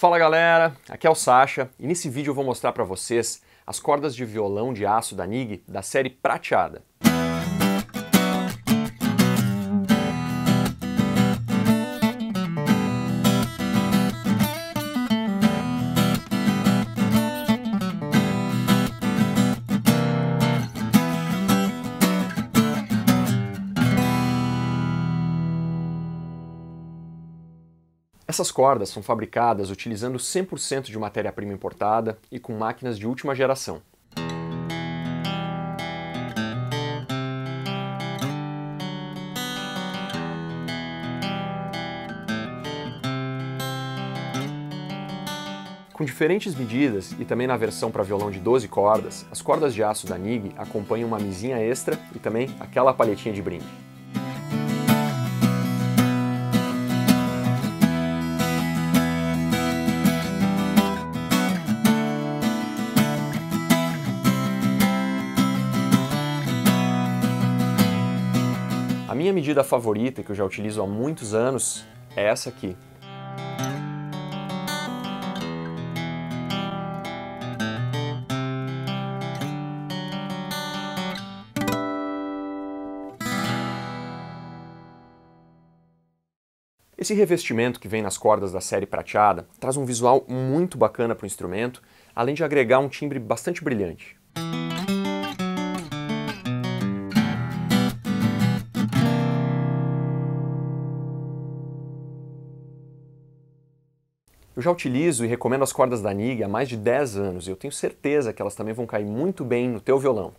Fala galera, aqui é o Sasha e nesse vídeo eu vou mostrar para vocês as cordas de violão de aço da NIG da série prateada. Essas cordas são fabricadas utilizando 100% de matéria-prima importada e com máquinas de última geração. Com diferentes medidas e também na versão para violão de 12 cordas, as cordas de aço da NIG acompanham uma misinha extra e também aquela palhetinha de brinde. Minha medida favorita, que eu já utilizo há muitos anos, é essa aqui. Esse revestimento que vem nas cordas da série prateada traz um visual muito bacana para o instrumento, além de agregar um timbre bastante brilhante. Eu já utilizo e recomendo as cordas da NIG há mais de 10 anos e eu tenho certeza que elas também vão cair muito bem no teu violão.